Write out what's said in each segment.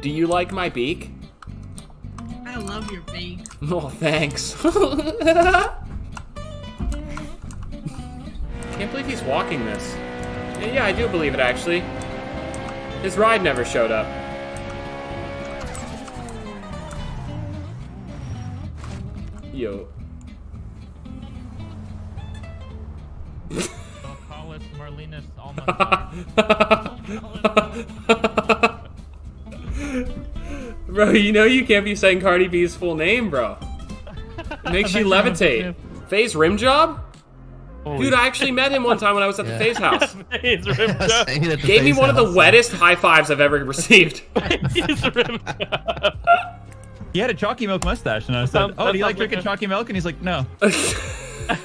Do you like my beak? I love your beak. Oh, thanks. Can't believe he's walking this. Yeah, yeah, I do believe it actually. His ride never showed up. Yo. Don't call us Marlenas bro, you know you can't be saying Cardi B's full name, bro. It makes you levitate. FaZe rim job? Dude, I actually met him one time when I was at the FaZe house. He's ripped up. Gave me one of the wettest high fives I've ever received. He's ripped up. He had a chalky milk mustache, and I said, Sounds- "Oh, that do you like drinking chalky milk?" And he's like, "No." Huh.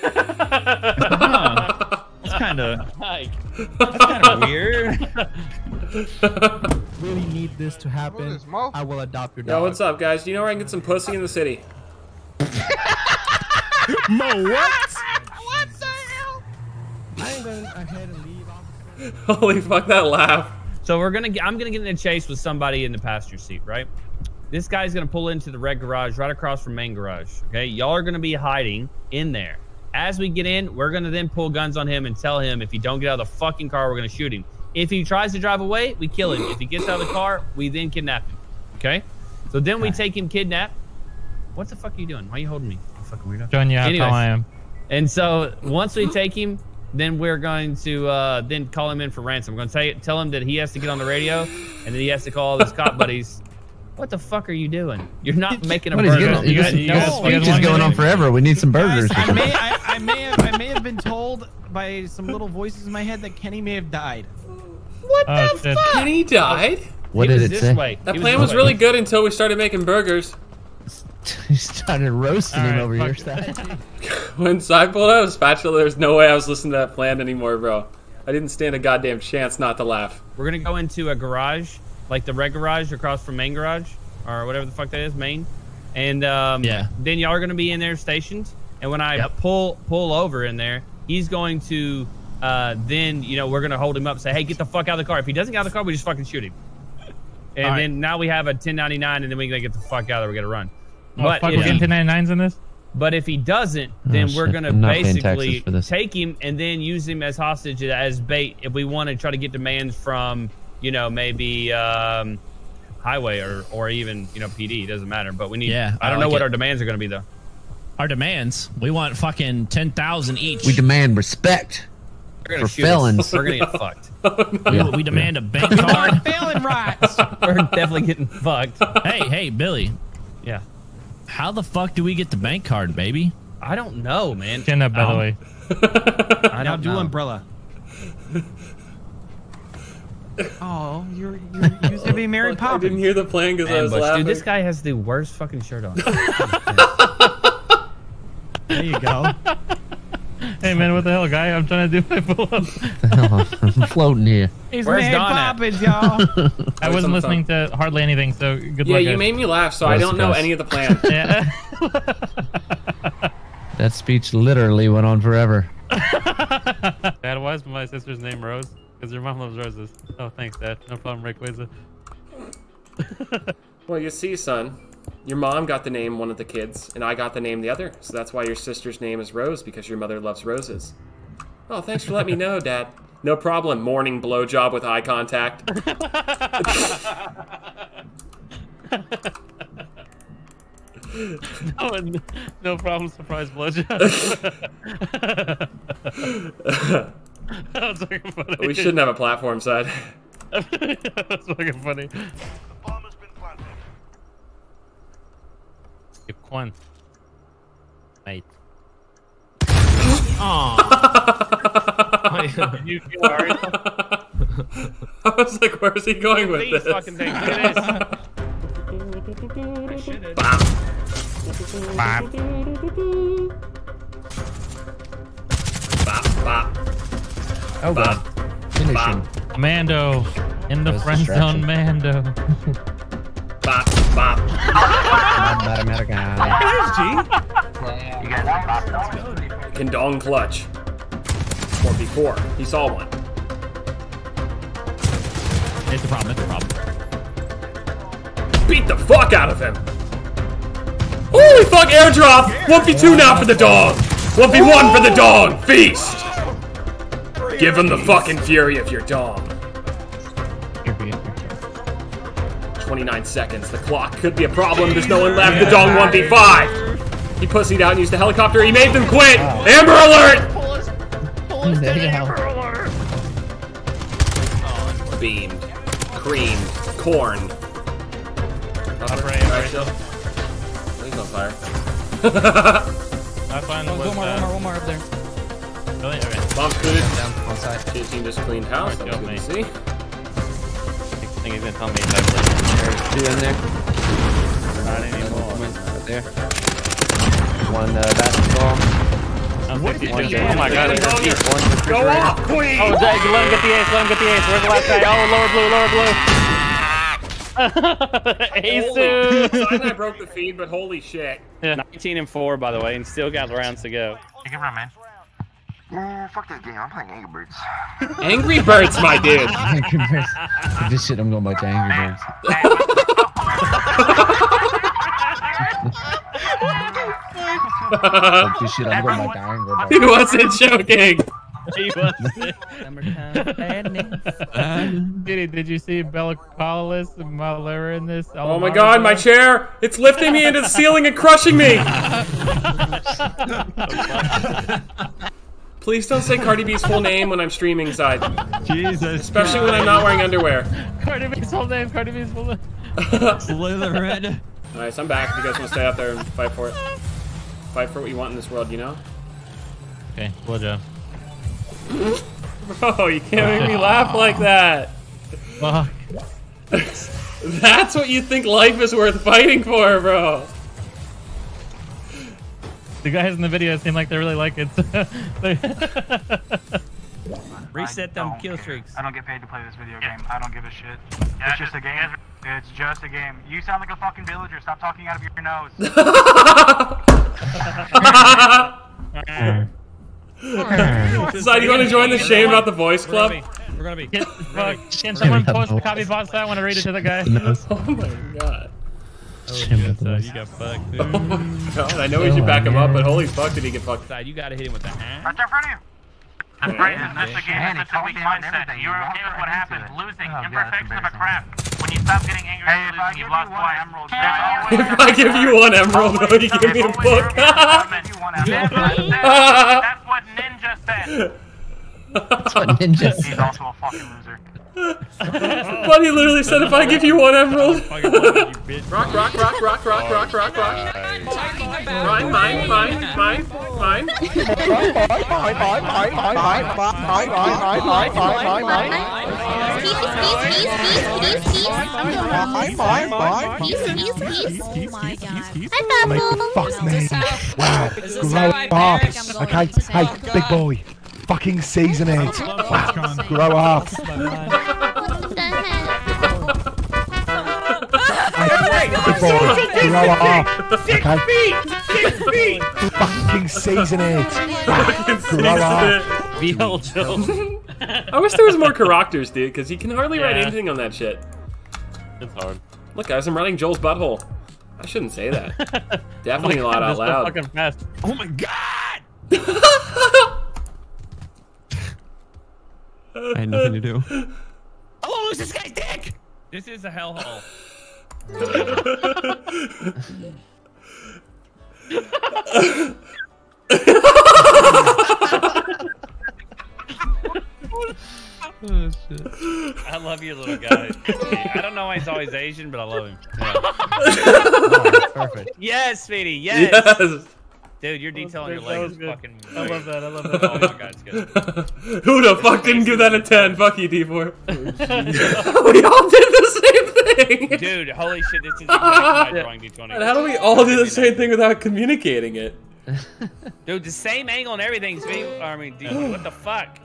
That's kind of Like, that's kind of weird. really need this to happen, this? I will adopt your dog. Yo, dog. what's up, guys? Do you know where I can get some pussy in the city? Mo, what? what the hell? I ain't going ahead and leave. Holy fuck, that laugh. So we're gonna get, I'm gonna get in a chase with somebody in the passenger seat, right? This guy's gonna pull into the red garage right across from main garage. Okay, y'all are gonna be hiding in there. As we get in, we're gonna then pull guns on him and tell him if he don't get out of the fucking car, we're gonna shoot him. If he tries to drive away, we kill him. If he gets out of the car, we then kidnap him. Okay? So then we take him kidnapped. What the fuck are you doing? Why are you holding me? You fucking weirdo. showing you how Anyways. tall I am. And so once we take him, then we're going to uh, then call him in for ransom. We're going to tell, tell him that he has to get on the radio, and then he has to call all his cop buddies. What the fuck are you doing? You're not making a What is burger. good? You This guys- you no, guys- you guys speech is going on forever. We need some burgers. Guys, I may, I, I may have, I may have been told by some little voices in my head that Kenny may have died. What Oh, the shit. fuck? Kenny died? what He did was it this say? way. That He plan this was way. really good until we started making burgers. he started roasting All him over here. fuck When I pulled out a spatula, there's no way I was listening to that plan anymore, bro. I didn't stand a goddamn chance not to laugh. We're gonna go into a garage, like the red garage across from main garage, or whatever the fuck that is, main. And um, Yeah. then y'all are gonna be in there stationed. And when I Yep. pull pull over in there, he's going to uh, then you know we're gonna hold him up, say, hey, get the fuck out of the car. If he doesn't get out of the car, we just fucking shoot him. And All right. then now we have a 1099, and then we gotta get the fuck out of there. We gotta run. Oh, but fuck, if we're he- getting 1099s in this? but if he doesn't, then we're gonna I'm not paying basically taxes for this. take him and then use him as hostage as bait if we want to try to get demands from you know maybe um, highway or or even you know PD. It doesn't matter. But we need. Yeah, I I don't know like what it. our demands are gonna be though. Our demands. We want fucking ten thousand each. We demand respect. We're gonna For felons. We're gonna get fucked. we, we demand a bank card. Failing rights. We're definitely getting fucked. hey, hey, Billy. Yeah. How the fuck do we get the bank card, baby? I don't know, man. Chin up, by the Um, way. I Now don't do know. umbrella. Oh, you're you're, you're gonna be Mary I Poppins. didn't hear the plan because I was Ambush. laughing. Dude, this guy has the worst fucking shirt on. There you go. Hey, man, what the hell, guy? I'm trying to do my pull up. I'm floating here. He's Where's Mary Don at? Poppins, y'all. I wasn't listening to hardly anything, so good yeah, luck. you guys. made me laugh, so I don't know any of the plan. Yeah. That speech literally went on forever. Dad, why is my sister's name Rose? Because your mom loves roses. Oh, thanks, Dad. No problem, Rayquaza. well, you see, son, your mom got the name one of the kids, and I got the name the other. So that's why your sister's name is Rose because your mother loves roses. Oh, thanks for letting me know, Dad. No problem. Morning blowjob with eye contact. No, no problem. Surprise blowjob. that was fucking funny. we shouldn't have a platform side. That's fucking funny. You Quan. Mate. you feel alright? I was like, where's he going with this? fucking things. Look at this. Bop. Bop, bop, Oh god. bop, Finish him. Mando. In the That was friend zone, Mando. bop, bop. Not American. Condong clutch. Or before. He saw one. It's a problem. It's a problem. beat the fuck out of him. Holy fuck, airdrop! 1v2 now for the dog! 1v1 for the dog! Feast! Give him the fucking fury of your dog. 29 seconds. The clock could be a problem. There's no one left. The dog 1v5. He pussied out and used the helicopter. He made them quit. Amber alert! There you go. Oh, beamed. Creamed. Corn. Top right, right. still. He's on fire. I find One was more, one more, one more up there. really okay. Bomb food. Down one side. Team just cleaned house. That was good to see. I think he's gonna tell me if I play. There's two in there. Not anymore. Right there. One uh, basketball. I'm One 52. there. Oh my god, it's a piece. Go off, queen! Oh, Zach, let him get the ace, let him get the ace. Where's the last guy? Oh, lower blue, lower blue. ace Holy- I broke the feed, but holy shit. 19 and 4, by the way, and still got rounds to go. You can run, man. Man, fuck that game. I'm playing Angry Birds. Angry Birds, my dude. Oh this shit, I'm going back to Angry Birds. Fuck this shit, I'm going back to Angry Birds. he wasn't joking. He was. Summertime. Did, did you see Belcalis and Malera in this? Oh my god, my chair! It's lifting me into the ceiling and crushing me! Please don't say Cardi B's full name when I'm streaming side. Jesus. Especially when I'm not wearing underwear. Cardi B's full name, Cardi B's full name. Slytherin. Alright, so I'm back if you guys want to stay out there and fight for it. Fight for what you want in this world, you know? Okay, blowjob. Bro, oh, you can't make me laugh like that! Fuck. That's what you think life is worth fighting for, bro! The guys in the video seem like they really like it. They- Reset them kill streaks. I don't get paid to play this video game. I don't give a shit. it's just a game. It's just a game. You sound like a fucking villager. Stop talking out of your nose. Side, you want to join the Shame About the Voice Club? We're gonna be. Get, fuck, can someone post the copy box that? I want to read it to the guy. Oh my god. So you got fucked, oh dude. God, I know we should back him up, but holy fuck did he get fucked. Side, you gotta hit him with the that. right there in front of you. That's right. That's the game. That's a weak mindset. You're okay with what happens, Losing. Oh, Imperfection of a crap. When you stop getting angry at losing, you've lost twice. Emerald, If I give you one emerald, will you give me a book? That's what Ninja said. That's what ninja He's said. also a fucking loser. But he literally said if I give you one emerald. Fucking love you, bitch. Rock, rock, rock, rock, rock, rock, rock, rock. Mine, mine, mine, mine, mine. Fuck me. Wow. Grow up. Okay. Hey, big boy. Fucking season it. Wow. Grow up. Hey, big boy. Grow up. Okay. Fucking season it. Wow. Grow up. VL I wish there was more characters, dude, because he can hardly write anything on that shit. It's hard. Look, guys, I'm writing Joel's butthole. I shouldn't say that. Definitely oh not out That's so loud. fucking fast. Oh my god! I had nothing to do. Oh, lose this guy's dick! This is a hellhole. Oh, I love you, little guy. I don't know why he's always Asian, but I love him. Perfect. Yes, Speedy. Yes. Yes. Dude, your detail on your That leg is good. fucking. I love that. I love that. Oh my god, it's good. Who the fuck didn't give that a 10? Fuck you, D4. we all did the same thing. Dude, holy shit, this is exactly my drawing D20. And how do we all do the same thing without communicating it? Dude, the same angle and everything, Speedy. I mean, dude, what the fuck?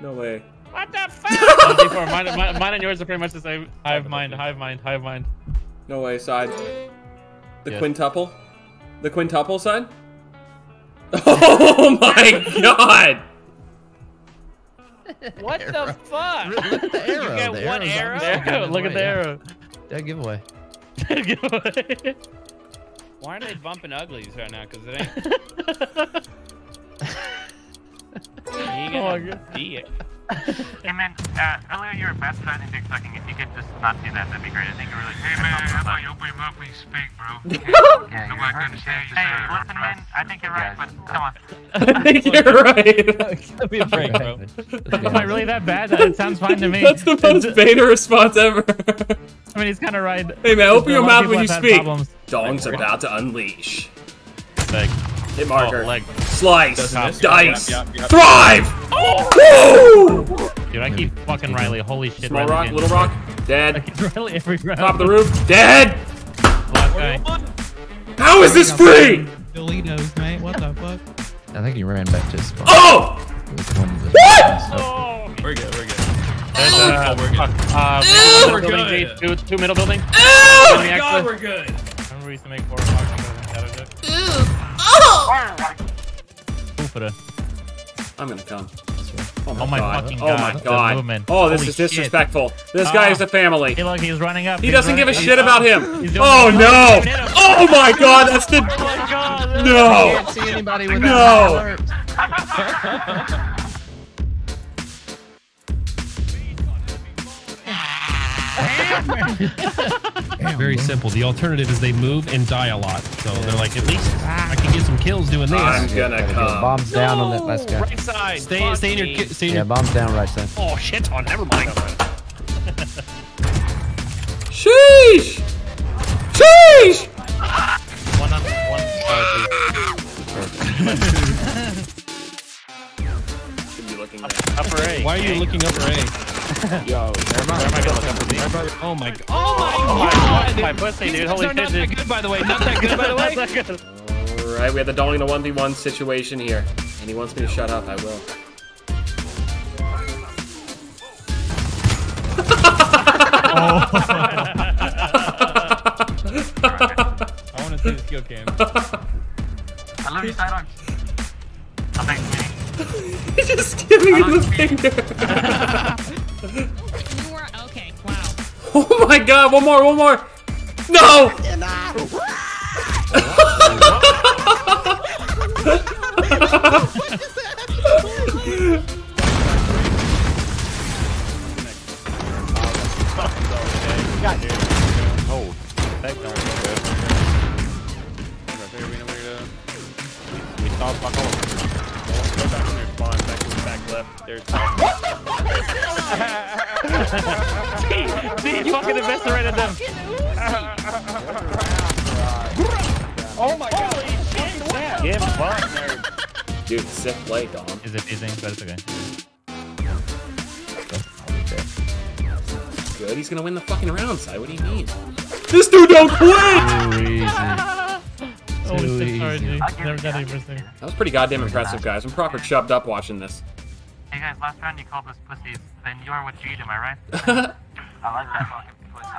No way. What the fuck? Oh, D4, mine, mine, mine and yours are pretty much the same. Hive mind, hive mind, hive mind. No way, side. The Yes. quintuple? The quintuple side? Oh my god! What the fuck? Look at the arrow. You get the one arrow? obviously Arrow, Look at the yeah. arrow. Dead giveaway. Get away. Why are they bumping uglies right now? Because it ain't. you ain't Oh my gonna be it. Hey man, uh, earlier you were bastardizing dick sucking. If you could just not do that, that'd be great. I think it really. Hey man, how about you open your mouth when you speak, bro? yeah, Nobody can understand you. Hey, listen, man. I think you're right, but come on. I think you're right. Give me a break, bro. Am I really that bad? That sounds fine to me. That's the most beta response ever. I mean, he's kind of right. hey man, open your mouth when you people have had speak. problems. Dong's about to unleash. Like, Hit marker. Oh, leg. Slice. Doesn't? Dice. Yep, yep, yep. Thrive. Woo! dude, I keep fucking Riley. Holy shit. Small Riley rock, little rock. I Dead. Riley every round. Top of the roof. Dead. Last guy. How is this free? Doritos, mate. What the fuck? I think he ran back to his spot. Oh! With one of the- What? We're good, we're good. There's uh, Oh, we're good. fuck, uh, Ew! We're building, good. Two, two middle building. Ew! Oh my god, we're good. I remember we used to make four boxing out of it. Oh! It. I'm gonna come. Oh, oh my God. fucking Oh my god. Oh, this Holy is shit. disrespectful. This guy is a uh, family. Hey, look, he's running up. He He's doesn't give a shit he's- about uh, him. Oh no! Oh my god, that's the. Oh my god. No! Can't see anybody with Very simple. The alternative is they move and die a lot. So they're like, at least ah, I can get some kills doing this. I'm gonna Gotta come. bombs down on that last guy. Right side. Stay, stay in your, stay in Yeah, your. bombs down right side. Oh shit! Oh, never mind. Sheesh! Sheesh! One on one. Should be looking Upper A. Why are you looking up for A? Yo, where am I gonna look upper B? Oh my god. Oh my Oh my god. god, my pussy, dude. Holy They're shit, not that good, by the way. Not that good, by the way. That's not good. Alright, we have the Dolly in a 1v1 situation here. And he wants me to shut up, I will. Oh. I want to see the skill cam. I love you, sidearms. Oh, thanks, Vinny. He's just giving him the finger. You were okay. Wow. Oh my god, one more, one more! No! Oh, that don't. We saw fuck all. Go back in your spawn, back to the back left. There's See, fucking eviscerated them. Oh my god. Give fuck. Dude, sick play, Dom. Is it easy? But it's okay. Good, he's gonna win the fucking round side. What do you mean? This dude don't quit! Too easy. Oh, Too shit, sorry, easy. G. I'll give Never it- done I'll it give first it. thing. That was pretty goddamn impressive, guys. I'm proper chubbed up watching this. Hey guys, last round you called us pussies. Then you're what you eat, am I right? I like that fucking pussy.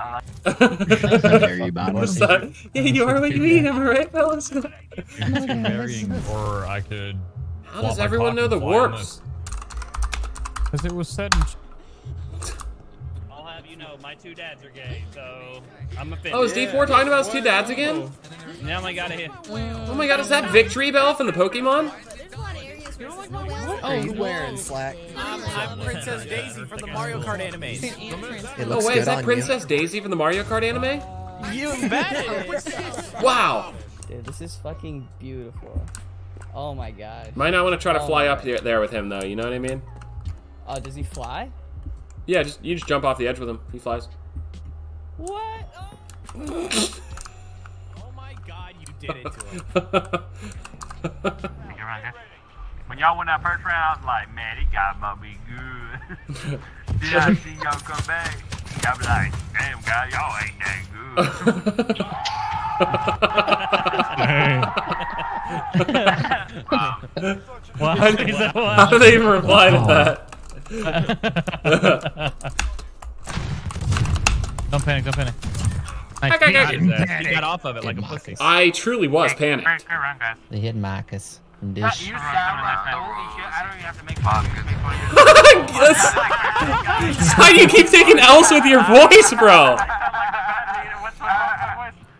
I like Dare you, Bob? What's that? Yeah, you are what you mean, am I right, fellas? Varying, or I could. How does everyone know the warps? Because it was set in. I'll have you know, my two dads are gay, so I'm offended. Oh, is D4 talking about his two dads again? Now I got it. Oh my god, is that Victreebel from the Pokemon? Oh, you wearing slack? I'm Princess Daisy from the Mario Kart animes. It No looks oh, way, good is that on Princess Daisy from the Mario Kart anime? You bet. Wow! Dude, this is fucking beautiful. Oh my god. Might not want to try to Oh fly up there, there with him, though, you know what I mean? Oh, does he fly? Yeah, just you just jump off the edge with him. He flies. What? Oh, oh my god, you did it to him. You're right, guys. When y'all won that first round, I was like, man, he got to be good. Did I see y'all come back. Y'all be like, damn, guys, y'all ain't that good. Wow. How do- how do they even reply to that? Don't panic, don't panic. I got- got- He got off of it like a pussy. I truly was panicked. Great, great round. They hit Marcus from Not Dish. you, Sam. Holy shit, I don't even have to make fun. Of you. Why do you keep taking L's with your voice, bro?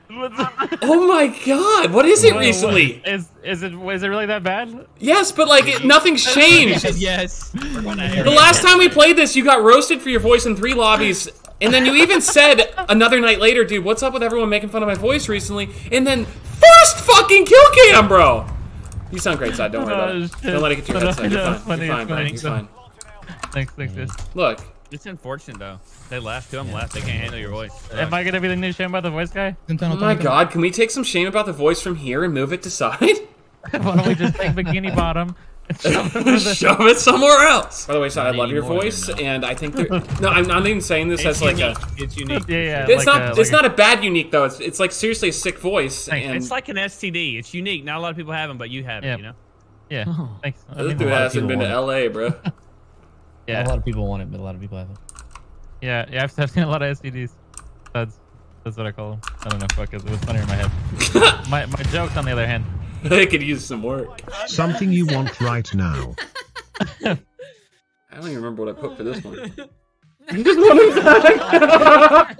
What's- what's- Oh my god, what is it What- recently? what- Is is it is it really that bad? Yes, but like it, nothing's changed. yes. The last time we played this, you got roasted for your voice in three lobbies, and then you even said another night later, dude, what's up with everyone making fun of my voice recently? And then first fucking kill cam, bro. You sound great, side. Don't worry about Oh, it. shit. Don't let it get to your head, side. You're fine. You're fine, it's bro. You're fine. Thanks, thanks. Look, It's unfortunate though. They left. Two of them left. They can't handle your voice. Am I gonna be the new shame about the voice guy? oh my god, can we take some shame about the voice from here and move it to side? Why don't we just take Bikini Bottom and shove it? Somewhere else. By the way, side, I love your voice, and I think. No, I'm not even saying this It's as like unique. a. It's unique. Yeah, yeah. It's like not. a- it's a- not a bad unique though. It's it's like seriously a sick voice. And It's like an STD. It's unique. Not a lot of people have them, but you have Yeah. it. You know. Yeah. Thanks. I this mean, dude a lot of hasn't been to LA, bro. A lot of people want it, but a lot of people haven't. Yeah, yeah. I've, I've seen a lot of STDs. That's that's what I call them. I don't know. Fuck it. It was funnier in my head. my my jokes, on the other hand. they could use some work. Something you want right now. I don't even remember what I put for this one. You just want it back.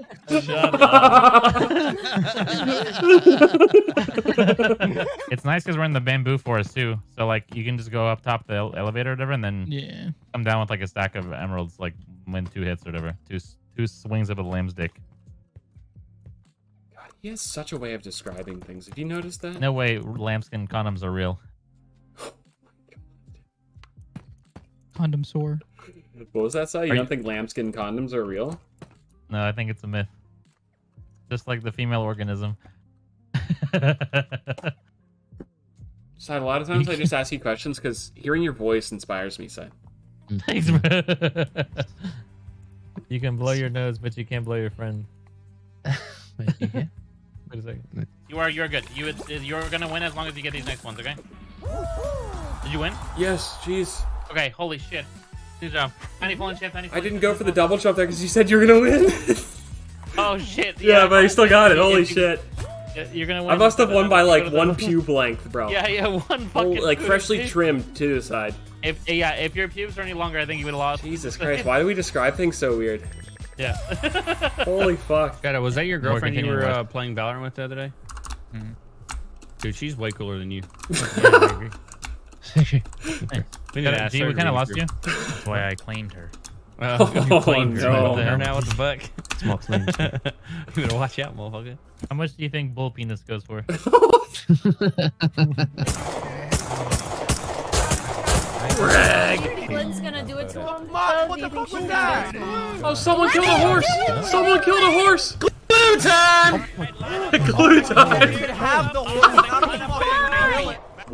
it's nice because we're in the bamboo forest too, so like you can just go up top the elevator or whatever, and then Yeah. come down with like a stack of emeralds, like win two hits or whatever, two two swings of a lamb's dick. God, he has such a way of describing things. Have you noticed that? No way, lambskin condoms are real. Condom sore. What was that say? You Are don't you- think lambskin condoms are real? No, I think it's a myth. Just like the female organism. Side, a lot of times I just ask you questions because hearing your voice inspires me, Side. Thanks, bro. you can blow your nose, but you can't blow your friend. Wait a second. You are you're good. You you're gonna win as long as you get these next ones, okay? Did you win? Yes, jeez. Okay, holy shit. Good job. Tiny fallen chip, tiny I didn't go for the double jump there because you said you were gonna win. Oh shit. yeah, but you still got it. Holy you- shit. You're gonna win. I must have won by like Go to the- one pube length, bro. Yeah, yeah, one fucking like freshly dude. trimmed to the side. If yeah, if your pubes are any longer, I think you would have lost. Jesus Christ, why do we describe things so weird? Yeah. Holy fuck. God, was that your girlfriend you were watch. uh, playing Valorant with the other day? Dude, she's way cooler than you. We need to Kinda- ask Gee, we kind of lost you. That's why I claimed her. Uh, Oh, you claimed her. no. What the hell now with the buck? Small claims. you better watch out, motherfucker. How much do you think bull penis goes for? Lynn's gonna do it to him. What the fuck was that? Oh, someone killed a horse! Someone killed a horse! Glue time! Glue time!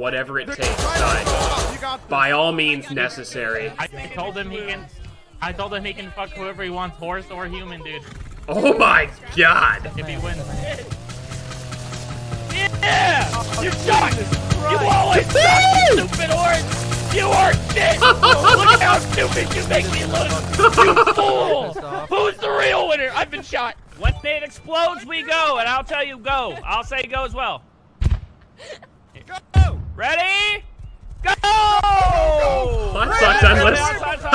Whatever it takes, son. By all means necessary. I told him he can. I told him he can fuck whoever he wants, horse or human, dude. Oh my god! If he wins. Yeah! You suck! You always suck, you stupid horse! You are shit! Look how stupid you make me look! You fool! Who's the real winner? I've been shot! When it explodes, we go, and I'll tell you go. I'll say go as well. Go! Ready? Go! That sucks, endless. Outside, outside,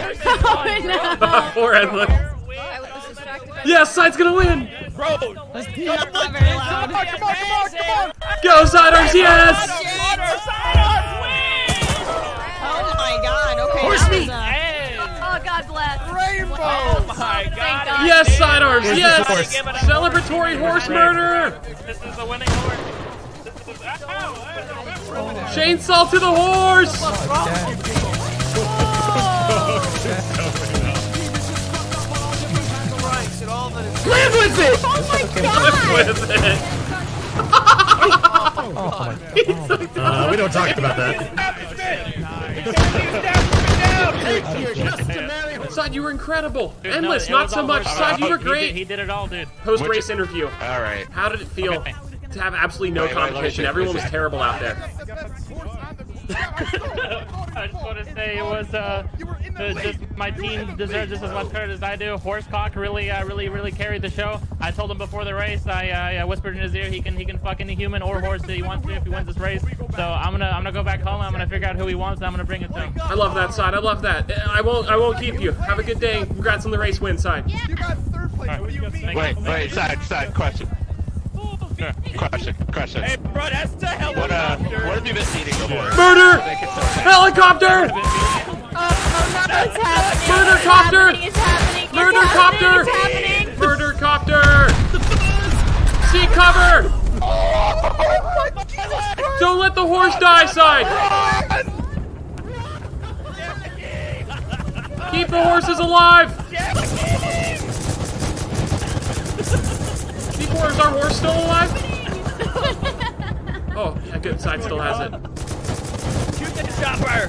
outside, outside. Endless. Yes, side's gonna win! Bro! Let's pee up not. Come on, come on, come on, come on! Go, Siders, yes! Oh my god, okay. Horse meat. uh, Oh, God bless. Rainbow! Oh my god! Yes, sidearms, yes! the horse? Give it up. Celebratory horse murder! This is the winning horse. Chainsaw to the horse! Live with it! Oh my Live with it! Uh, we don't talk about that. Side, you were incredible. Dude, Endless, it not so all much. worth it. Side, you He were did- great. He did it all, dude. Post race interview. All right. How did it feel Okay. To have absolutely no Wait, wait, let competition? see, Everyone let was me terrible out there. I just want to say it was uh, uh, just my team deserves just as much credit as I do. Horsecock really, uh, really, really carried the show. I told him before the race. I, uh, I whispered in his ear he can he can fuck any human or horse that he wants to if he wins this race. So I'm gonna I'm gonna go back home. I'm gonna figure out who he wants. and I'm gonna bring it to him. I love that side. I love that. I won't. I won't keep you. Have a good day. Congrats on the race win, side. You got third place. Wait, wait, side, side, question. Question, question. Hey, bro, that's the hell. What, uh, what have you been eating before? Murder! Make it so bad. Helicopter! It's happening. Murder copter! happening. It's happening. It's Murder copter! Murder copter! Seek cover! Don't let the horse die, side! Keep the horses alive! C4, is our horse still alive? Oh, yeah, good. Side still has it. Shoot the chopper.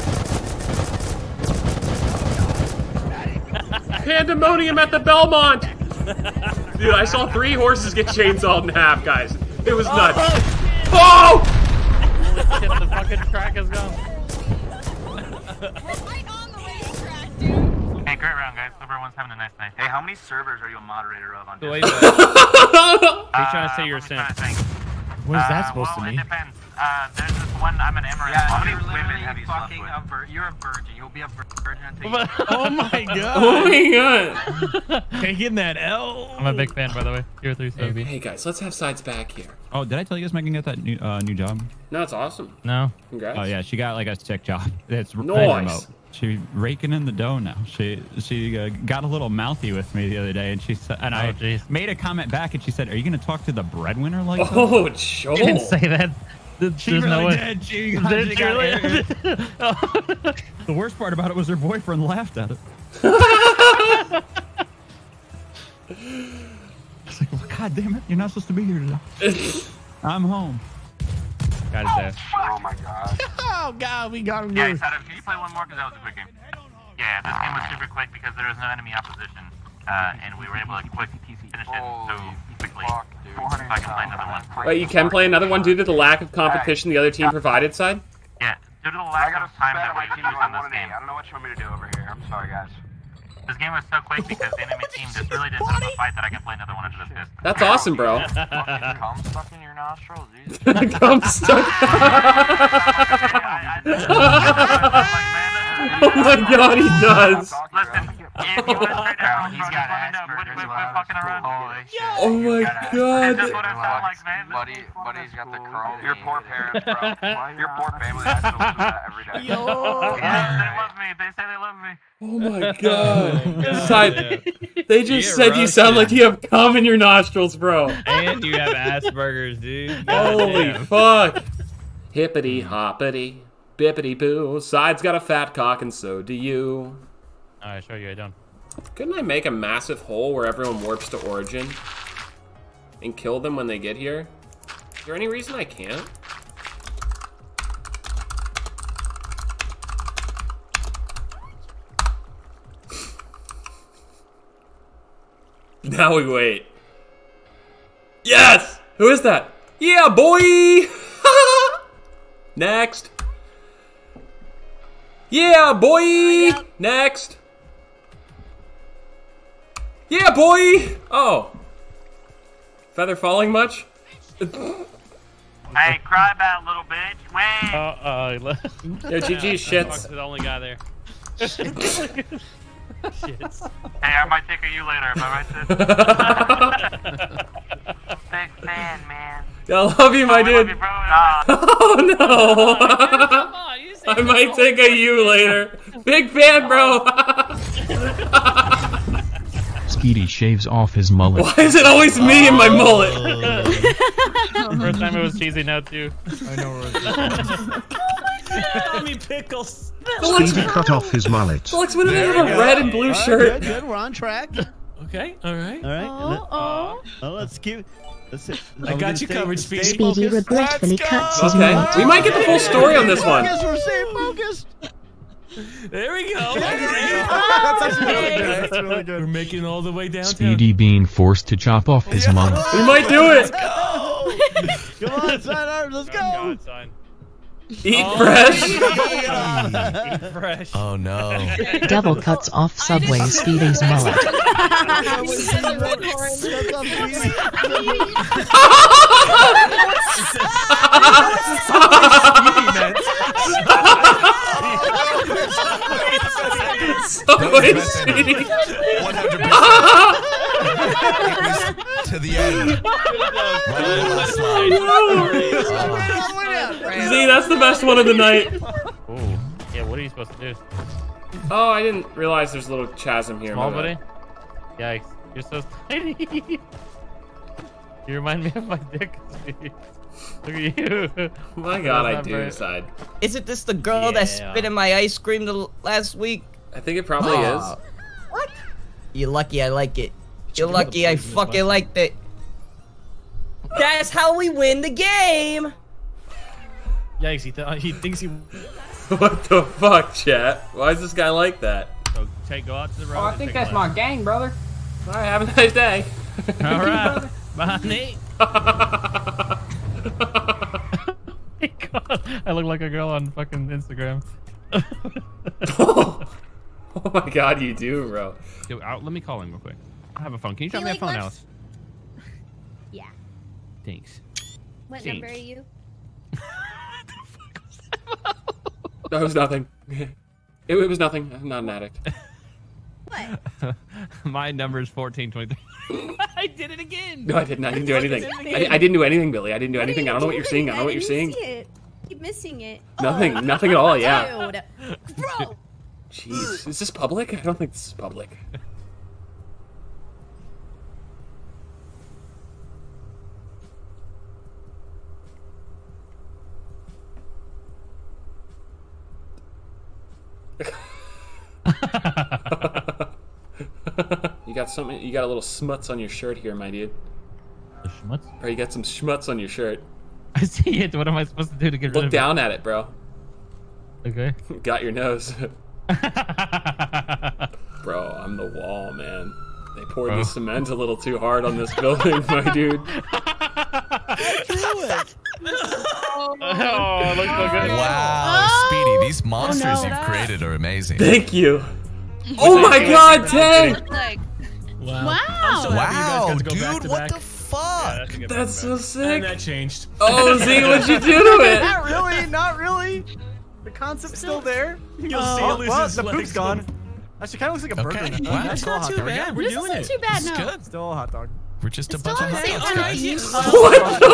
Pandemonium at the Belmont! Dude, I saw three horses get chainsawed in half, guys. It was oh, nuts. Oh! oh! Shit, the fucking track is gone. Hey, great round, guys. Hope everyone's having a nice night. Hey, how many servers are you a moderator of on Wait, Discord? He's trying to say you're a simp. What is that supposed to mean? It depends. Uh, there's this one. I'm an Emirates. Yeah, how many women have you slept fucking with? a vir- You're a virgin. You'll be a virgin until you. Oh my god. Oh my god. Taking that L. I'm a big fan, by the way. Tier 3 Hey, Sobe. hey, guys, let's have sides back here. Oh, did I tell you guys Megan got that new uh, new job? No, it's awesome. No. Congrats. Oh yeah, she got like a sick job. It's r- Nice. remote. She raking in the dough now. She she uh, got a little mouthy with me the other day, and she said, and Oh, I jeez. made a comment back, and she said, "Are you going to talk to the breadwinner like that?" Oh, Joel. You didn't say that. Th- She There's no way. did. She Did she she got really? the worst part about it was her boyfriend laughed at it. It's like, well, God damn it, you're not supposed to be here today. I'm home. Got it there. Oh my god. Oh god, we got him Yeah, good. Adam, can you play one more? Because that was a quick game. Yeah, this game was super quick because there was no enemy opposition, uh, and we were able to quick finish it so quickly. So I can play another one. Wait, you can play another one due to the lack of competition the other team provided, side? Yeah, due to the lack of time that we used on this game. I don't know what you want me to do over here. I'm sorry, guys. This game was so quick because the enemy team just really didn't have a fight that I can play another one after this. That's awesome, bro. Cum stuck in your nostrils. Come stuck. oh my god, he does. Listen, if you around. Oh my god. That's what it sounds like, man. Buddy, buddy's got the chrome. Your poor parents, bro. Your poor family has to listen to that every day. Yeah, they love me. They say they love me. Oh my god. Side, they just Get said you sound like you have cum in your nostrils, bro. And you have Asperger's, dude. Holy Goddamn. fuck. Hippity hoppity, bippity boo. Side's got a fat cock and so do you. Alright, show you. I don't. Couldn't I make a massive hole where everyone warps to Origin? And kill them when they get here? Is there any reason I can't? Now we wait. Yes! Who is that? Yeah, boy! Next. Yeah, boy! Next. Yeah, boy! Oh. Feather falling much? Hey, cry about it, little bitch. Wait. Uh, uh, Yo, GG shits. The only guy there. Shits. Hey, I might think of you later. Am I right, sis? Big fan, man. I love you, my dude. Nah. Oh no! I might think of you later. Big fan, bro. Skeety shaves off his mullet. Why is it always me and my mullet? Oh. First time it was cheesy, now too. I know where Tommy oh Pickles. Skeety cut off his mullet. Felix, when did I have a red and blue All right, shirt? Good, good. We're on track. Okay, all right. All right. Oh, oh. Well, let's keep. Let's, I got you covered, stay Speedy. Speedy focused. regretfully cuts his Okay, mullet. we might get the full story on this one. Focus, we're staying focused. There we go. Oh, That's actually really good. That's really We're making all the way downtown. Speedy being forced to chop off his mullet. We might do it. Go. Come on, sidearms. Let's go. God, son. Eat Oh, fresh. Eat fresh. Oh no. Devil cuts off Subway Speedy's mullet. Subway Speedy. To the end. Z, that's the best one of the night. Ooh. Yeah, what are you supposed to do? Oh, I didn't realize there's a little chasm here. Small uh, buddy? bad. Yikes. You're so tiny. you remind me of my dick. Look at you. My God, I do, very- side. Isn't this the girl that spit in my ice cream the last week? I think it probably is. What? You're lucky I like it. You're lucky I fucking liked it. That's how we win the game. Yikes! He, th- he thinks he. what the fuck, chat? Why is this guy like that? So, take, go out to the road. Oh, I think that's my gang, brother. All right, have a nice day. All right. Bye, Nate. God, I look like a girl on fucking Instagram. oh my God, you do, bro. Yo, Al, let me call him real quick. I have a phone. Can you try me a phone, Alice? Yeah. Thanks. What Thanks. number are you? That was nothing. It, it was nothing. I'm not an addict. What? My number is 1423. I did it again. No, I didn't. I didn't do anything. I, I didn't do anything, Billy. I didn't do anything. I don't know what you're seeing. I don't know what you're seeing. See it. Keep missing it. Nothing. Oh, Nothing at all. Yeah. Dude. Bro. Jeez, is this public? I don't think this is public. you got something. You got a little smuts on your shirt here, my dude. The schmutz? Bro, you got some schmutz on your shirt. I see it. What am I supposed to do to get rid of it? Look down at it, bro. Okay. Got your nose. Bro, I'm the wall, man. They poured Bro. the cement a little too hard on this building, my dude. Oh, it looks so good. Oh, wow, Speedy, these Oh, monsters you've created are amazing. Thank you. Oh my god, Tang! Wow. I'm so happy you guys got to go dude, back to what back. the fuck? That's so And sick. that changed. Oh, Z, what'd you do to it? Not really, not really. The concept's still there. You'll Oh, see it lose well, the legs. poop's gone. Actually, kind of looks like a Okay, burger. wow. That's still a not hot too dog. bad. We're This doing isn't it. too bad, no. good. Still a hot dog. We're just a bunch of the hot dogs, guys. What the fuck?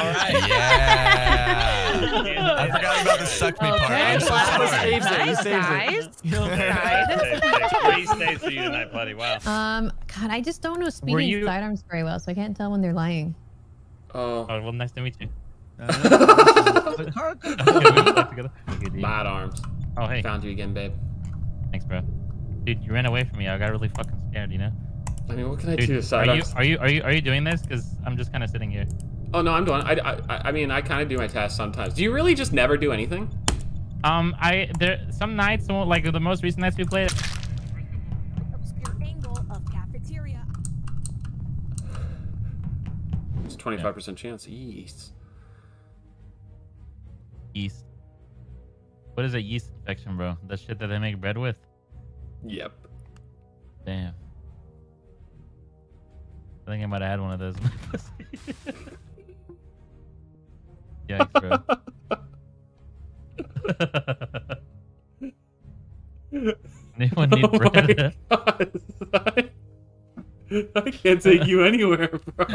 All right. Yeah. I forgot about the suck me part. I'm so sorry. Saves it. He saves it. Three stays for you tonight, buddy. Wow. Um, God, I just don't know Were speedy you- sidearms very well, so I can't tell when they're lying. Oh, Oh, well, nice to meet you. bad arms. Oh, hey. Found you again, babe. Thanks, bro. Dude, you ran away from me. I got really fucking scared, you know? I mean, what can I Dude, do? are Side you, are you are you are you doing this? Because I'm just kind of sitting here. Oh no, I'm doing. I, I, I mean, I kind of do my tasks sometimes. Do you really just never do anything? Um, I there some nights, like the most recent nights we played. Obscure angle of cafeteria. It's 25% chance. Yeast. Yeast. What is a yeast infection, bro? That shit that they make bread with. Yep. Damn. I think I might have had one of those. in my pussy. Yikes, bro. Anyone need Oh my bread? God. I can't take you anywhere, bro.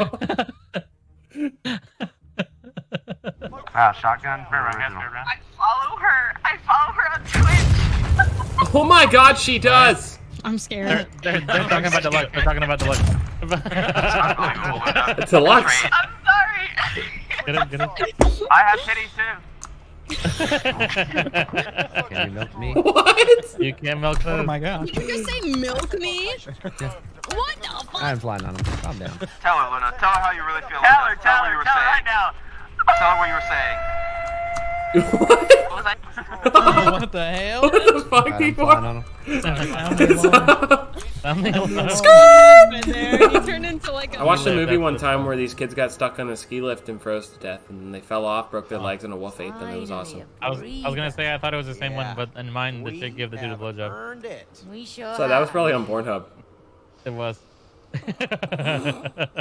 Wow, shotgun for original. I follow her. I follow her on Twitch. Oh my god, she does! I'm scared. They're, they're talking about the look. They're talking about deluxe. Deluxe. I'm sorry. Get him, get him. I have titties too. Can you milk me? What? You can't milk those. Oh my god. Did you just say milk me? What the fuck? I'm flying on him. Calm down. Tell her, Luna. Tell her how you really feel. Tell her, tell her, tell her right now. Tell her what you were saying. What? What was I? what the hell? What the fuck, Alright, I'm people? flying on him. happened there? He turned into like a. I watched a movie one time where these kids got stuck on a ski lift and froze to death, and they fell off, broke their legs, and a wolf ate them. It was awesome. I was, I was gonna say I thought it was the same Yeah. one, but in mine the chick gave the dude a blowjob. Earned it. We sure. So that was probably on Pornhub. It was.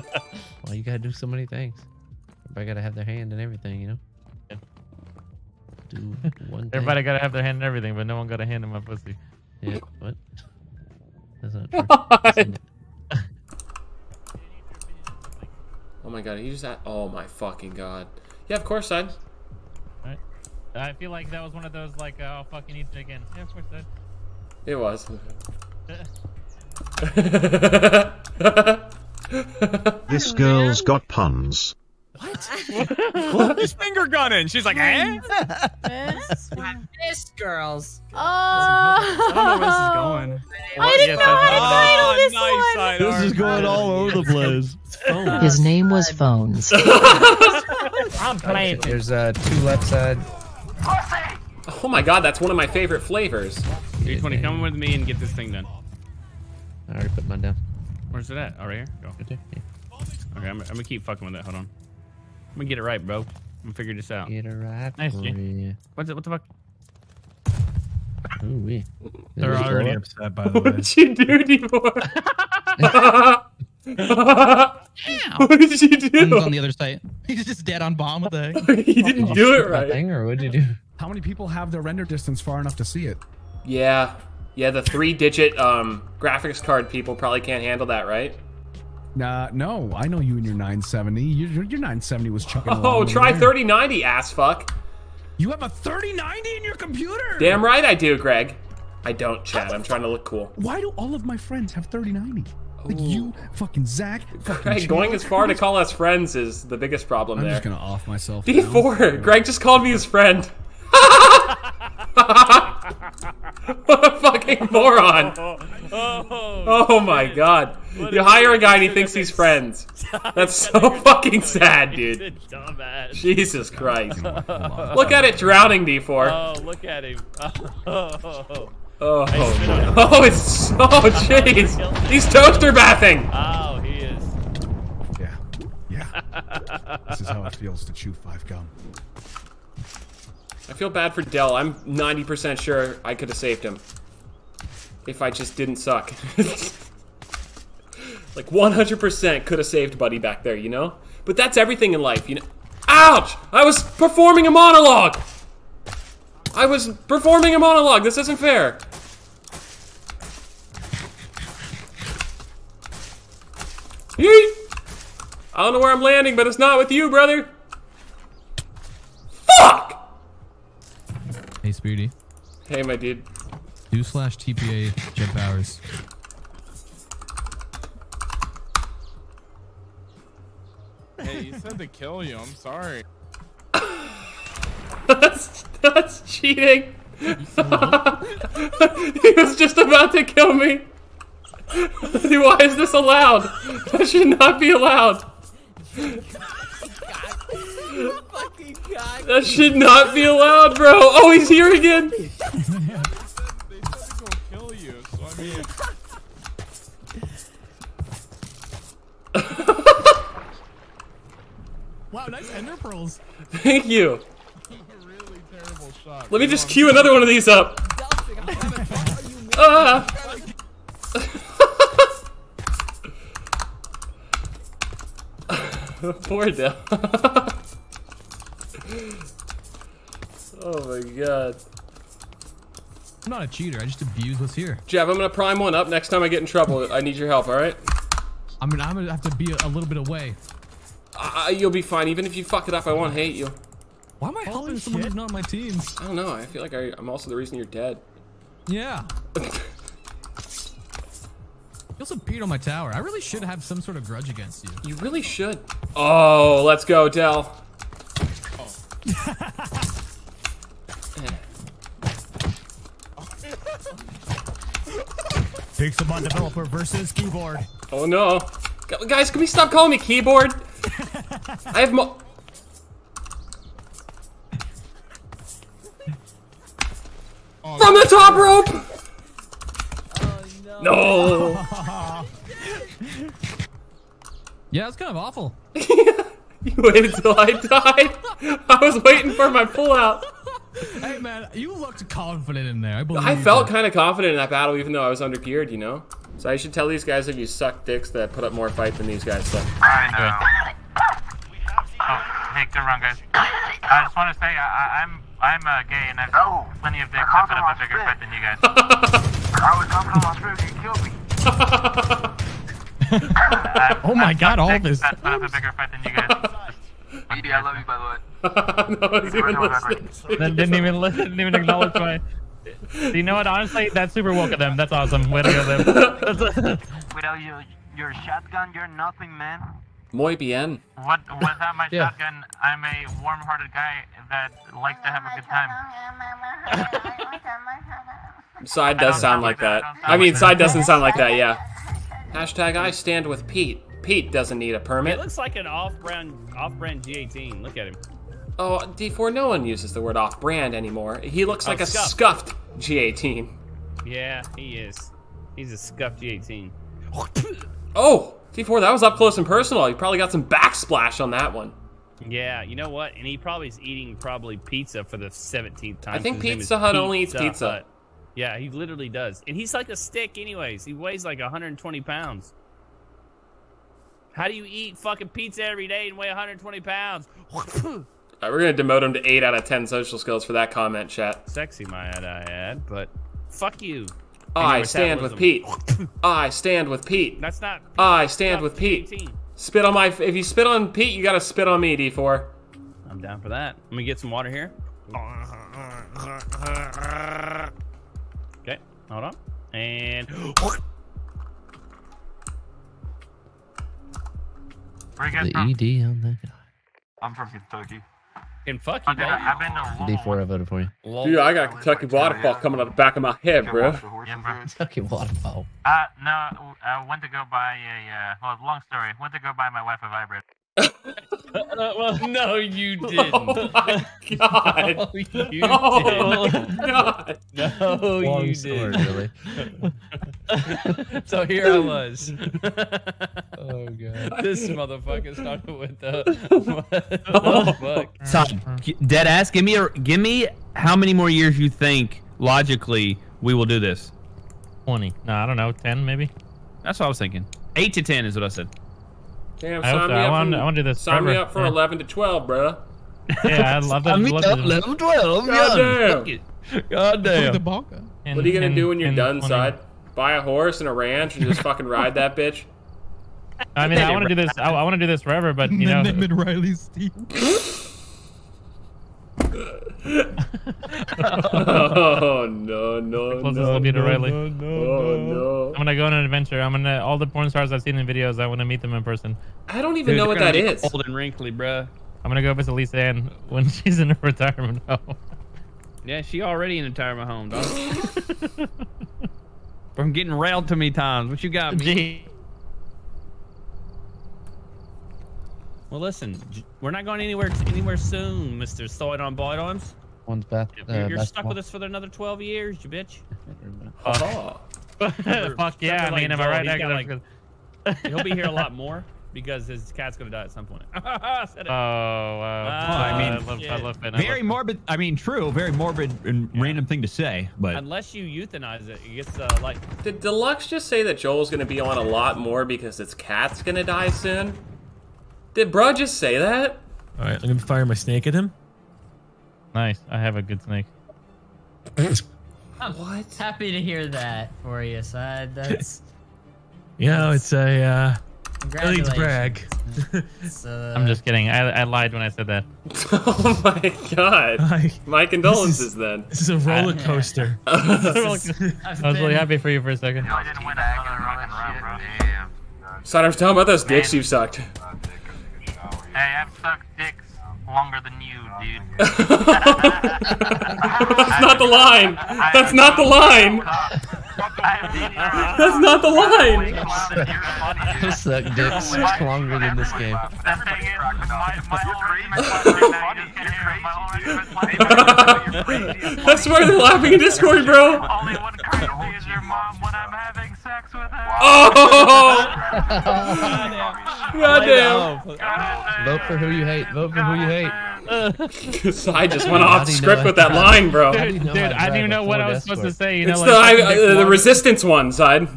Well, you gotta do so many things. Everybody gotta have their hand in everything, you know? Yeah. Do one thing. Everybody gotta have their hand in everything, but no one got a hand in my pussy. Yeah, what? That's not true. That's not- Oh my god, he just at oh my fucking god. Yeah, of course I'd. Right. I feel like that was one of those like, uh, oh fuck, you need to dig in. Yeah, of course that. It was. This girl's got puns. He's finger gunning. She's like, eh? This girls. Oh. I don't know where this is going. I didn't know how to title this nice one. side This is going all over the place. His name was Phones. I'm playing. There's uh, two left side. Oh my god, that's one of my favorite flavors. 320, come with me and get this thing done. I already put mine down. Where's it at? Oh, right here? Go. Right there. Yeah. Okay, I'm, I'm gonna keep fucking with it. Hold on. I'm gonna get it right, bro. I'm gonna figure this out. Get it right. Nice, for G. What's it? What the fuck? Ooh, wee. They're already upset, by the way. What'd you do, D4? what did you do? One's on the other side. He's just dead on bomb. with the he didn't do it right. Thing, or what'd you do? How many people have their render distance far enough to see it? Yeah. Yeah, the three digit um, graphics card people probably can't handle that, right? Nah, no, I know you and your 970. Your, your, your 970 was chucking Oh, try there. 3090, ass fuck. You have a 3090 in your computer? Damn right I do, Greg. I don't, Chad. I'm trying to look cool. Why do all of my friends have 3090? Like you, fucking Zach, fucking Greg, going as far to call us friends is the biggest problem I'm there. just gonna off myself. now. D4, Greg just called me his friend. what a fucking moron. Oh my god. You hire a guy and he thinks he's friends. That's so fucking sad, dude. Dumbass. Jesus Christ. Look at it drowning, D4. Oh, look at him. Oh. Oh, oh, it's so, jeez. He's toaster bathing. Oh, he is. Yeah. Yeah. this is how it feels to chew five gum. I feel bad for Dell. I'm 90% sure I could have saved him. If I just didn't suck. like 100% could have saved Buddy back there, you know? But that's everything in life, you know? Ouch! I was performing a monologue! I was performing a monologue. This isn't fair. Yeet! I don't know where I'm landing, but it's not with you, brother. Hey, Speedy. Hey, my dude. Do slash TPA jet powers. Hey, he said to kill you. I'm sorry. That's, that's cheating. he was just about to kill me. Why is this allowed? That should not be allowed. That should not be allowed, bro. Oh, he's here again. They said to go kill you, so I mean. Wow, nice ender pearls. Thank you. really terrible shot. Let me just cue another one of these up. Ah. Poor Dell. oh my god. I'm not a cheater. I just abuse what's here. Jeff, I'm gonna prime one up. Next time I get in trouble, I need your help, alright? I mean, I'm gonna have to be a, a little bit away. Uh, you'll be fine. Even if you fuck it up, I won't hate you. Why am I helping someone who's not on my team? I don't know. I feel like I, I'm also the reason you're dead. Yeah. you also peed on my tower. I really should have some sort of grudge against you. You really should. Oh, let's go, Dell. Pixelmon developer versus keyboard. Oh no. Guys, can we stop calling me keyboard? I have mo- oh, From the top rope! Oh, no. Yeah, it's kind of awful. You waited till I died? I was waiting for my pullout. hey man, you looked confident in there. I believe. I felt kind of confident in that battle even though I was undergeared, you know? So I should tell these guys if you suck dicks that put up more fight than these guys suck. I know. Oh, hey, good run, guys. I just want to say I, I, I'm I'm uh, gay and I've No, plenty of dicks I that put up a bigger compromised fight than you guys. I was talking to my friend, he killed me. Oh my god, all this. That's put up a bigger fight than you guys. Edie, I love you, by the way. no one's even listening. That didn't even listen, didn't even acknowledge my. You know what? Honestly, that's super woke of them. That's awesome. Way to go, them. That's- Without you, your shotgun, you're nothing, man. Muy bien. What without my Yeah. shotgun, I'm a warm-hearted guy that likes to have a good time. Side does sound like that. I mean, side doesn't sound like that. Yeah. Hashtag I stand with Pete. Pete doesn't need a permit. It looks like an off-brand, off-brand G18. Look at him. Oh, D4, no one uses the word off-brand anymore. He looks Oh, like a scuffed. scuffed G18. Yeah, he is. He's a scuffed G18. Oh, D4, that was up close and personal. He probably got some backsplash on that one. Yeah, you know what? And he probably is eating probably pizza for the 17th time. I think Pizza Hut only eats pizza. Hut. Yeah, he literally does. And he's like a stick anyways. He weighs like 120 pounds. How do you eat fucking pizza every day and weigh 120 pounds? All right, we're gonna demote him to eight out of ten social skills for that comment, chat. Sexy, might I add, but fuck you. I stand with. Pete. I stand with Pete. That's not. I stand Stop with Pete. G18. Spit on my. If you spit on Pete, you gotta spit on me, D4. I'm down for that. Let me get some water here. Okay, hold on. And Where you guys The from? ED on that guy. I'm from Kentucky. And fuck you, Okay. I've been D4, I voted for you. Dude, I got Kentucky waterfall coming out the back of my head, bro. Yeah, bro. Kentucky waterfall. Uh, no, I went to go buy a, uh, well, long story. Went to go buy my wife a vibrator. Uh, well, no, you didn't. Oh my god. No, you Oh didn't. my god. No, Long you story, didn't. really. so here I was. Oh god. This motherfucker started with the. what the fuck? Son, Dead ass. Give me a. Give me how many more years you think logically we will do this. Twenty. No, I don't know. Ten maybe. That's what I was thinking. Eight to ten is what I said. Damn, I sign so. me I up. want- from- I wanna do this Sign me up for Yeah. 11 to 12, bro. Yeah, I'd love that. Sign me up, to- level 12. God yeah. damn. Fuck. God damn. The bonka. and- What are you gonna do when you're and done, 20. side? Buy a horse and a ranch and just fucking ride that bitch? I mean, I want to do this. I, I want to do this forever, but you know, Name it Riley Steve. oh no no closest no will be to no, Riley. no oh, no no I'm gonna go on an adventure. I'm gonna all the porn stars I've seen in videos. I want to meet them in person. I don't even Dude, know what they're that gonna is. be Old and wrinkly, bruh. I'm gonna go visit Lisa Ann when she's in her retirement home. Yeah, she already in a retirement home, dog. From getting railed too many times. What you got, me? Gee. Well, listen, we're not going anywhere anywhere soon, Mister Soyd on Boyd Arms. One's bath. You're, Uh, you're stuck basketball. with us for another 12 years, you bitch. Oh. Fuck yeah! I mean, like am I right? Joel, he's got, Because- like- He'll be here a lot more because his cat's gonna die at some point. Oh, wow. Ah, I mean, I love, I love it. I Very love morbid. I mean, true. Very morbid and random thing to say, but Unless you euthanize it, it gets uh, like. Did Deluxe just say that Joel's gonna be on a lot more because his cat's gonna die soon? Did bro just say that? All right, I'm gonna fire my snake at him. Nice. I have a good snake. I'm happy to hear that for you, Side. That's Yeah, it's a uh, Congratulations. brag. uh, I'm just kidding. I, I lied when I said that. oh my god. Hi. My condolences This is- then. This is a roller coaster. I was really happy for you for a second. I didn't win another rock bro. Damn. Son, I was talking about those dicks you sucked. Hey, I've sucked dicks longer than you, dude. That's not the line. That's not the line. That's not the line. I suck dicks longer than this game. The thing is, my, my whole reason why you can't hear my whole reason I swear they're laughing in Discord, bro. Only one crazy is your mom when I'm having sex with her. Oh! Goddamn. Vote for who you hate. Vote for who you hate. So I just went off do you know script with that line, bro. How do you Dude, dude, I I didn't even know what I Ford was supposed to say. You know, It's like, the, I, uh, the resistance one, side.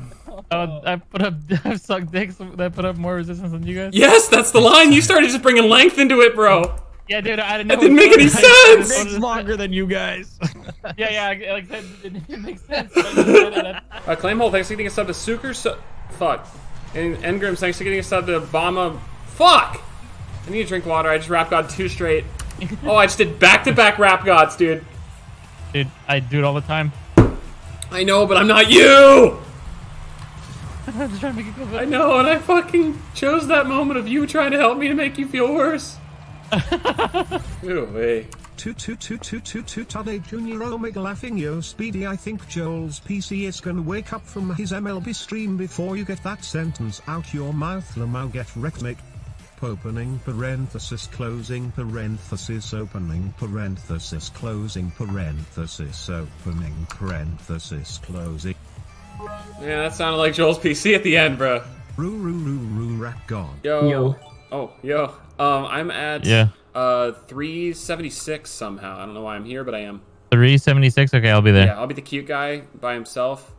Oh, I put up, I've sucked dicks that put up more resistance than you guys. Yes, that's the line. You started just bringing length into it, bro. Yeah, dude, I didn't know. That didn't make any was saying. sense. It's longer than you guys. Yeah, yeah, like that didn't make sense. but you said. Uh, Claimhole, thanks for getting us up to Suker. So- fuck. And Engrim, thanks for getting a sub to Obama. Fuck! I need to drink water. I just rap god two straight. oh, I just did back to back rap gods, dude. Dude, I do it all the time. I know, but I'm not you! I'm just trying to make it feel I know, and I fucking chose that moment of you trying to help me to make you feel worse. Ew, hey. Two two two two two two Tade Junior Omega laughing yo Speedy I think Joel's PC is gonna wake up from his MLB stream before you get that sentence out your mouth Lamau get wrecked make opening parenthesis closing parenthesis opening parenthesis closing parenthesis opening parenthesis closing Yeah, that sounded like Joel's PC at the end, bro. Roo roo roo roo rap god Yo. Yo. Oh, yo. Um, I'm at Yeah. uh 376 somehow. I don't know why I'm here, but I am. 376. Okay, I'll be there. Yeah, I'll be the cute guy by himself.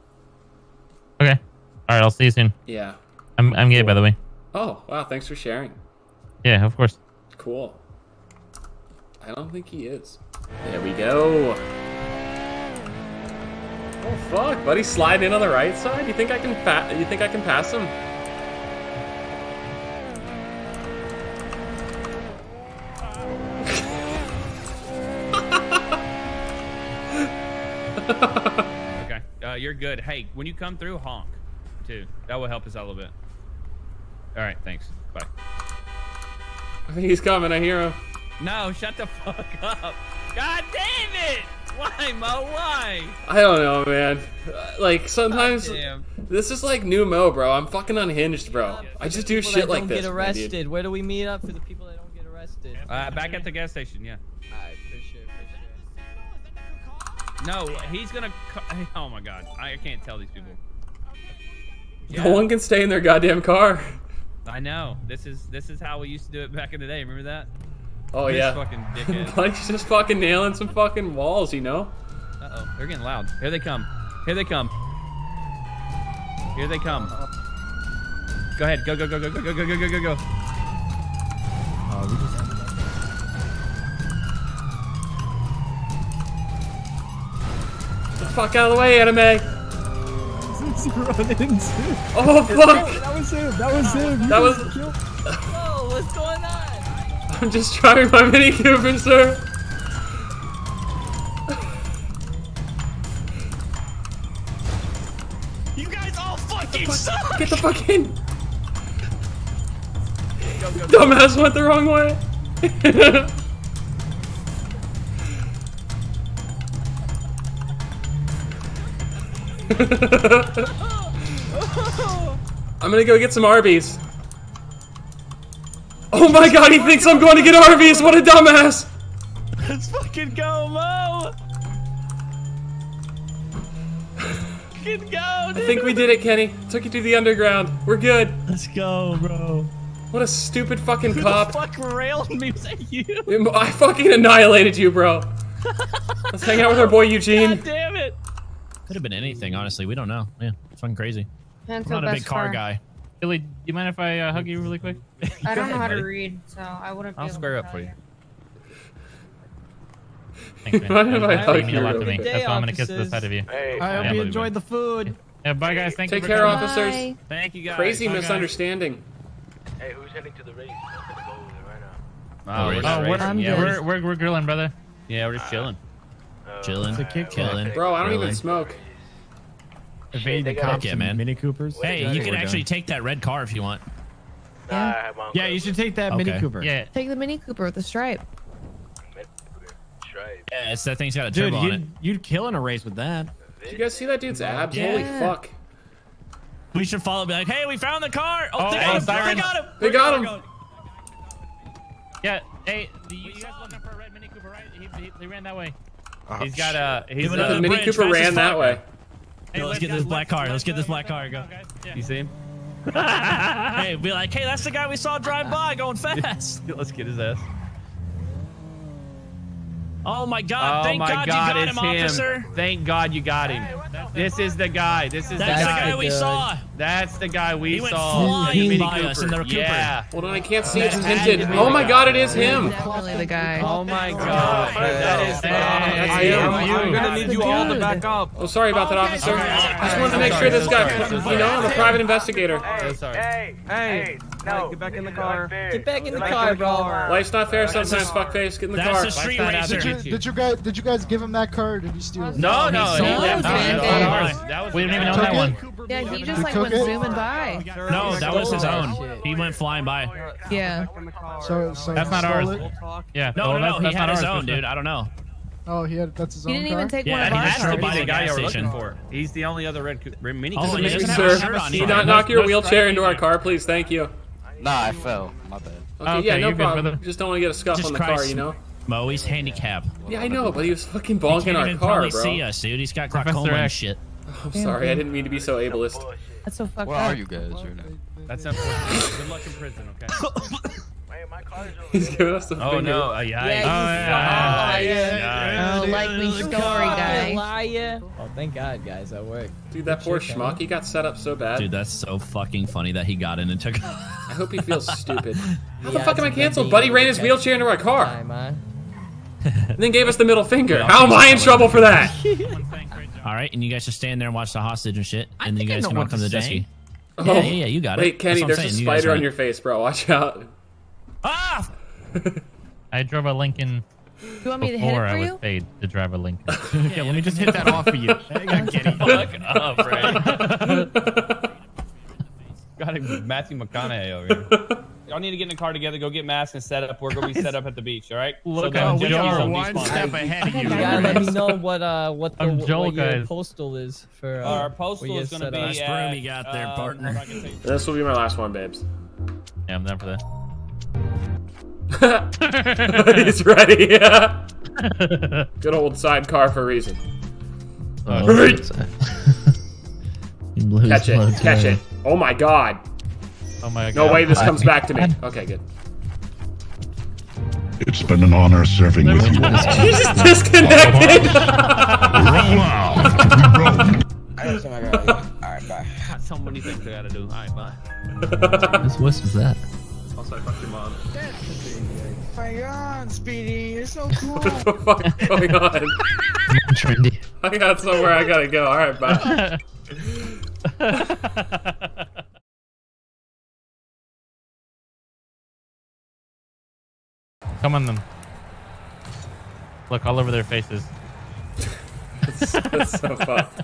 Okay. All right, I'll see you soon. Yeah. I'm I'm gay, by the way. Oh, wow, thanks for sharing. Yeah, of course. Cool. I don't think he is. There we go. Oh fuck, buddy, sliding in on the right side. You think I can fa- You think I can pass him? You're good. Hey, when you come through, honk, too. That will help us out a little bit. All right. Thanks. Bye. I think he's coming. I hear him. No, shut the fuck up. God damn it! Why, Mo? Why? I don't know, man. Uh, Like sometimes Goddamn. this is like new Mo, bro. I'm fucking unhinged, bro. I just do People shit that like don't this. get my dude. arrested. Where do we meet up for the people that don't get arrested? Uh, back at the gas station. Yeah. No, he's gonna. Oh my god, I can't tell these people. No one can stay in their goddamn car. I know. This is this is how we used to do it back in the day. Remember that? Oh This yeah. fucking dickhead. Buddy's just fucking nailing some fucking walls, you know? Uh oh, they're getting loud. Here they come. Here they come. Here they come. Go ahead. Go go go go go go go go go go go. Get the fuck out of the way, anime. Oh fuck! That was him. That was him. You That was- just killed- Whoa, what's going on? I'm just trying my mini Cooper, sir. You guys all fucking suck. Get the fuck in! Dumbass went the wrong way. I'm gonna go get some Arby's. Oh my god, he thinks I'm going to get Arby's! What a dumbass! Let's fucking go, Mo. Fucking go, dude. I think we did it, Kenny. Took you to the underground. We're good. Let's go, bro. What a stupid fucking Who cop. the fuck railed me? Was that you? I fucking annihilated you, bro. Let's hang out with our boy Eugene. God damn. Could have been anything, honestly. We don't know. Yeah, it's fucking crazy. That's I'm not a big car car. guy. Billy, do you mind if I uh, hug you really quick? I don't know how to read, so I wouldn't be I'll square up for you. you. Thanks, man. Mind if I That hug means a you lot to real me. quick? That's why I'm gonna kiss the side of you. Hey, I hope you enjoyed the food. Yeah, bye guys. Thank Take you for care, coming. officers. Bye. Thank you guys. Crazy Bye, guys. misunderstanding. Hey, who's heading to the race? I'm gonna go over there right. Oh, we're Oh, we're, yeah, we're, we're, we're, we're grilling, brother. yeah, we're just chilling. Chilling. It's a kick Chilling. Bro, I don't even smoke. Evade the cops Yeah, man. Mini Coopers. Hey, That's you can actually take that red car if you want. Nah, I have my own Yeah, you should take that Mini Cooper. Yeah. Take the Mini Cooper with the stripe. stripe. Yeah, it's that thing's got a Dude, turbo on it. you'd, you'd kill in a race with that. Did you guys see that dude's abs? Yeah. Holy fuck. We should follow. Be like, hey, we found the car. Oh, Oh, they, oh, got him. siren. they got him. They got him. Yeah. Hey, do you, you guys looking for a red Mini Cooper, right? He, he, he ran that way. Oh, he's got a. He's Give it uh. The Mini Cooper ran that fuck. way. Hey, let's get this black car. Let's get this black car. Go. Yeah. You see him? hey, be like, hey, that's the guy we saw drive by going fast. Let's get his ass. Oh my God! Oh Thank my God, God, you got it's him, officer. Thank God you got him. This is the guy. This is That's the the guy. guy we saw. That's the guy we He went saw. flying Mini by us in the Cooper. Cooper. Yeah. Hold on, I can't see. It's That tinted. Oh my. God, it is him. Definitely the guy. Oh my God. That is oh, the. That's I him. am I'm gonna need you all to back up. Oh, sorry about that, officer. I just wanted to make sure this guy, you know, I'm a private investigator. Hey, oh, hey, hey. no. Get back in the car. Get back in the car, bro. Life's not fair sometimes, fuckface. Get in the car. That's car. a street That's racer. Did you, did you guys did you guys give him that car? Did you steal it? No, no, he No, left it. That was- We didn't even the know guy. that one. Yeah, he just like went it? zooming by. No, that was his Oh, own. He went flying by. Yeah. So, so That's not ours. it? Yeah. No, oh, no, no. He had his own, dude. I don't know. Oh, he had that's his own. He own didn't car. even take Yeah, one of he our just Has to be the the guy gas you're looking station. for. He's the only other red, co- mini Oh, Cooper. he doesn't have Sir, a shirt on. can He's you not knock your wheelchair into our car, please? Thank you. Nah, I fell. My bad. Okay, Okay, yeah, no problem. Just don't want to get a scuff Jesus on the car, you know? Mo, he's handicapped. Yeah, I know, but he was fucking He bonking can't our even car, probably bro. see us, dude. He's got Professor glaucoma and X. shit. I'm sorry, I didn't mean to be so ableist. That's so fucked Where up. are you guys right now? That's unfortunate. Good luck in prison, okay? He's giving us the Oh finger. no, uh, yeah. Yeah, oh, you yeah. Oh, likely story guy. Liar. Oh, thank God, guys, that worked. Dude, that poor schmuck, he got set up so bad. Dude, that's so fucking funny that he got in and took. I hope he feels stupid. How the Yeah, fuck am I it's canceled? Buddy ran his wheelchair into our car Hi, man. And then gave us the middle finger. Yeah, How am I in I'll trouble for that? All right, and you guys just stand there and watch the hostage and shit, and then you guys know can all come to to the jet say. ski. Oh. Yeah, yeah, yeah, you got it. Wait, Kenny, there's I'm a saying. You spider on it. your face, bro. Watch out. Ah! I drove a Lincoln You want me to hit before it I for was you? paid to drive a Lincoln. Yeah, let me just hit that off for you. Fuck up, right? Got him, Matthew McConaughey over here. Y'all need to get in the car together, go get masks and set up. We're gonna be set up at the beach, all right? Look, that I'm jet skis Joel. don't One step ahead of you. You gotta let me know what uh what the I'm what your postal is for. Uh, Our postal is gonna be up. Nice at, room you got there, um, partner. I'm not gonna say- This will be my last one, babes. Yeah, I'm down for that. He's ready. Yeah. Good old sidecar for a reason. Oh, Right. it's, he blew his Catch it. Catch it. Oh my god. Oh my god. No way this comes back to me. Okay, good. It's been an honor serving with you. You just disconnected. Roll out. Oh Alright, bye. Got so many things I gotta do. Alright, bye. Whose voice was that? Also, I fucked your mom. my God, Speedy, you're so cool. What the fuck is going on? Come on, Trendy. I got somewhere I gotta go. Alright, bye. Come on them. Look all over their faces. That's, that's so fucked.